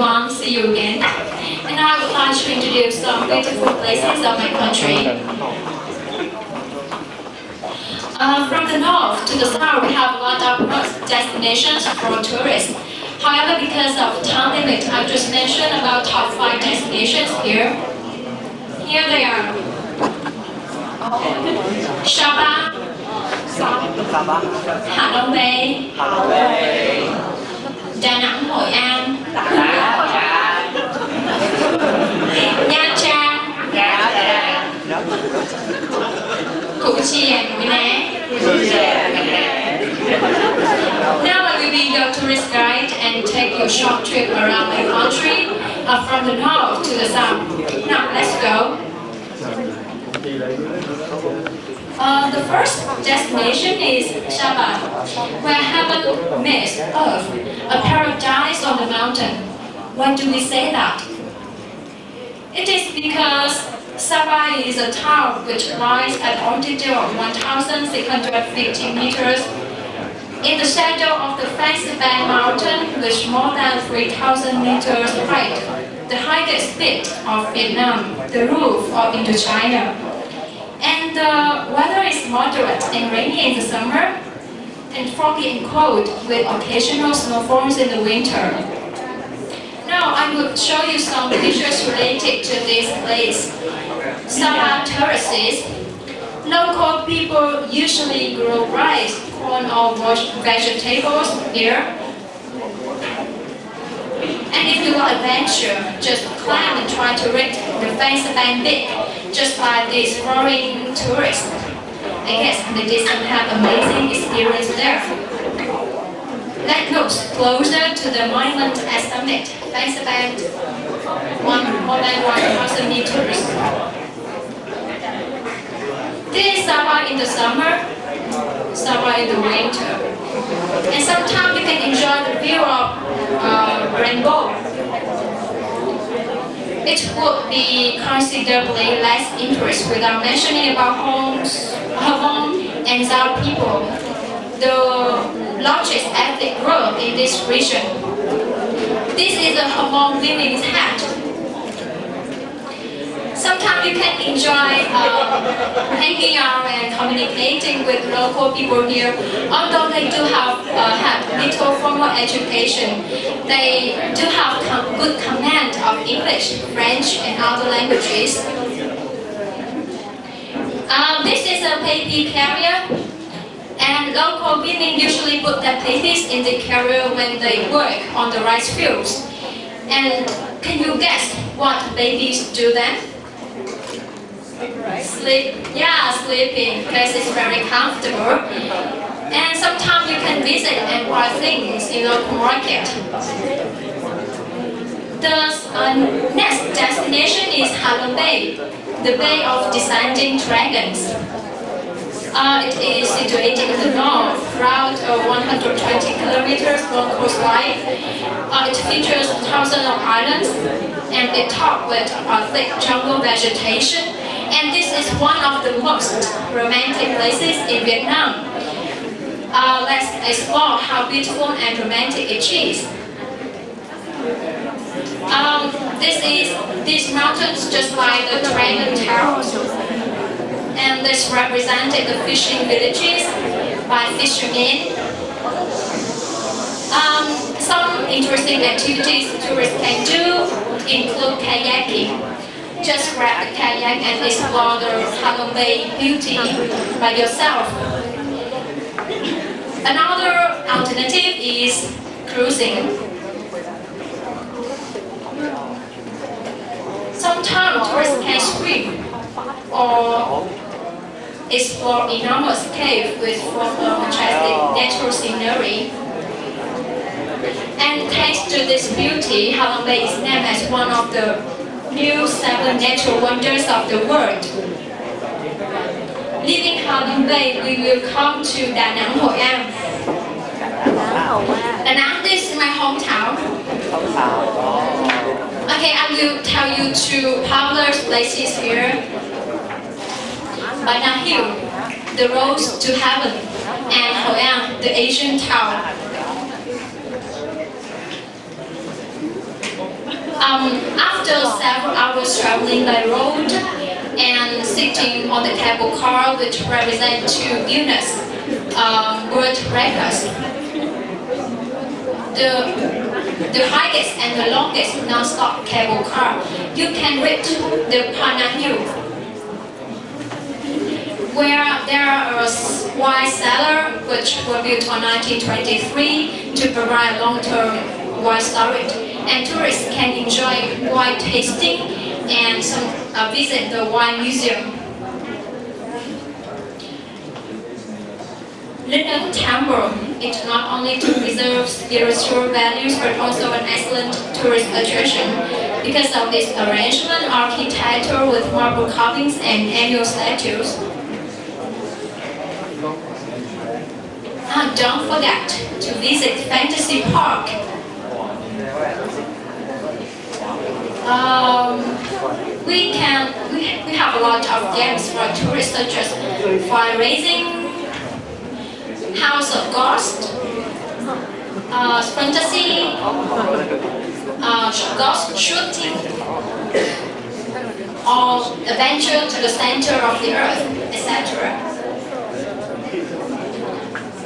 everyone, see you again. And I would like to introduce some beautiful places of my country. Uh, from the north to the south, we have a lot of destinations for tourists. However, because of time limit, I just mentioned about top five destinations here. Here they are. Hạ Long Bay, Đà Nẵng, Hội An, Nha Trang, Củ Chi and Mũi Né. Now I will be your tourist guide and take you a short trip around the country uh, from the north to the south. Now let's go. Uh, the first destination is Sapa, where heaven meets earth, a paradise on the mountain. Why do we say that? It is because Sapa is a town which lies at altitude of 1,650 meters in the shadow of the Fansipan mountain, which more than 3,000 meters height, the highest peak of Vietnam, the roof of Indochina. And the weather is moderate and rainy in the summer, and foggy and cold with occasional snowfalls in the winter. Now I will show you some pictures related to this place. Sapa terraces. Local people usually grow rice, corn or vegetables here. And if you want adventure, just climb and try to reach the face of Peak just like these foreign tourists. I guess they did some have amazing experience there. Let's look closer to the monument estimate. That's about one, more than 1,000 meters. This is Sapa in the summer, Sapa in the winter. And sometimes you can enjoy the view of uh, rainbow it would be considerably less interest without mentioning about homes, Hmong and Dao people, the largest ethnic group in this region. This is a Hmong women's hat sometimes you can enjoy hanging out and communicating with local people here. Although they do have uh, had little formal education, they do have com good command of English, French, and other languages. Um, this is a baby carrier, and local women usually put their babies in the carrier when they work on the rice fields. And can you guess what babies do then? Sleep, yeah, sleeping place is very comfortable. And sometimes you can visit and buy things in local market. The uh, next destination is Halong Bay, the Bay of Descending Dragons. Uh, it is situated in the north, route of 120 kilometers long coastline. Uh, it features thousands of islands and it topped with uh, thick jungle vegetation and this is one of the most romantic places in Vietnam. Uh, let's explore how beautiful and romantic it is. Um, this is these mountains just like the Dragon Towers. And this represented the fishing villages by fishermen. Um, some interesting activities tourists can do include kayaking just grab a kayak and explore the Halong Bay beauty by yourself. Another alternative is cruising. Sometimes tourists can swim or explore enormous cave with of natural scenery. And thanks to this beauty, Halong Bay is named as one of the new seven natural wonders of the world. Leaving Halong Bay, we will come to Da Nang Hoi An. Da Nang is my hometown. Okay, I will tell you two popular places here. Ba Na Hill, the road to heaven, and Hoi An, the Asian town. Um, after several hours traveling by road and sitting on the cable car, which represent two Guinness um, World Records, the the highest and the longest non-stop cable car, you can reach the Ba Na Hill, where there are a wine cellar which was built in 1923 to provide long-term wine storage, and tourists can enjoy wine tasting and some uh, visit the wine museum. Linh Ung Temple is not only to preserve spiritual values but also an excellent tourist attraction because of its arrangement, architecture with marble carvings and annual statues. Ah, don't forget to visit Fantasy Park. Um, we can we, we have a lot of games for tourists such as fire raising, House of Ghost, uh, Fantasy, uh, Ghost Shooting, or Adventure to the Center of the Earth, etc.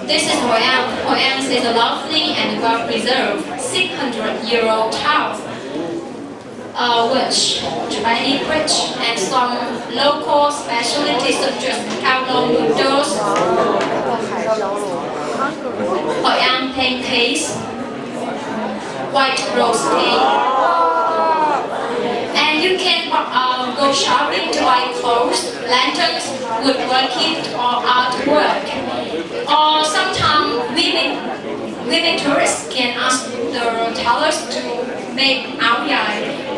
This is Hoi An. Hoi An is a lovely and well-preserved 600-year-old town, uh, which Chinese bridge and some local specialties such as Cao Lau noodles, Hoi An pancakes, white rose cake, and you can uh, go shopping to buy clothes, lanterns, woodworking, or artwork. Or sometimes women, women tourists can ask the tellers to make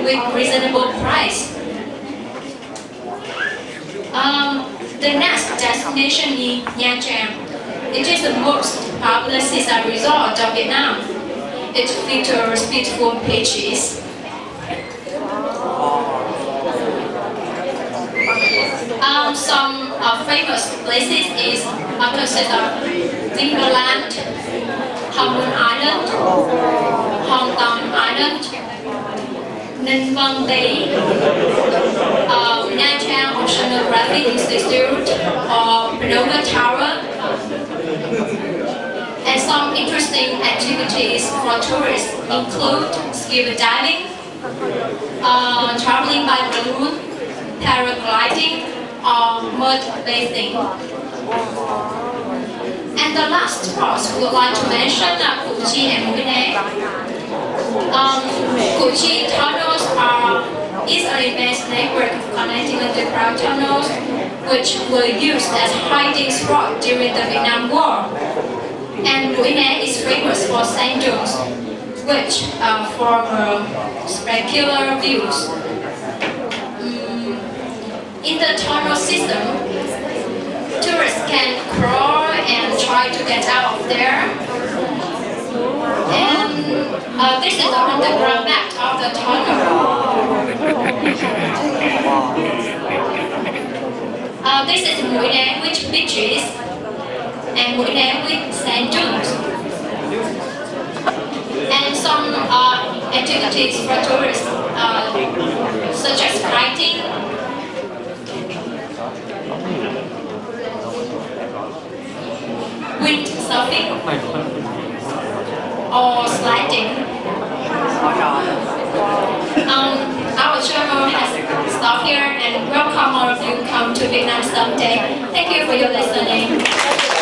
with reasonable price. Um, the next destination is Nha Trang. It is the most popular seaside resort of Vietnam. It features beautiful beaches. Um, some uh, famous places is uh, consider Vinpearl Land, Hamon Island, Ninh Vân Bay, uh, Nha Trang Oceanographic Institute, or Po Nagar Tower, and some interesting activities for tourists include scuba diving, uh, traveling by balloon, paragliding, or mud bathing. And the last spot we would like to mention are Củ and Mũi Né. Um, Củ tunnels are easily based network connecting underground tunnels, which were used as hiding spot during the Vietnam War. And Né is famous for sand dunes, which uh, form uh, spectacular views. Mm, in the tunnel system, tourists can crawl and try to get out of there. And uh, this is the underground map of the tunnel. Uh, this is Mũi Né, which beaches, and Mũi Né with sand dunes. And some uh, activities for tourists, uh, such as kiting, windsurfing or sliding. Um, our channel has stopped here and welcome all of you come to Vietnam someday. Thank you for your listening.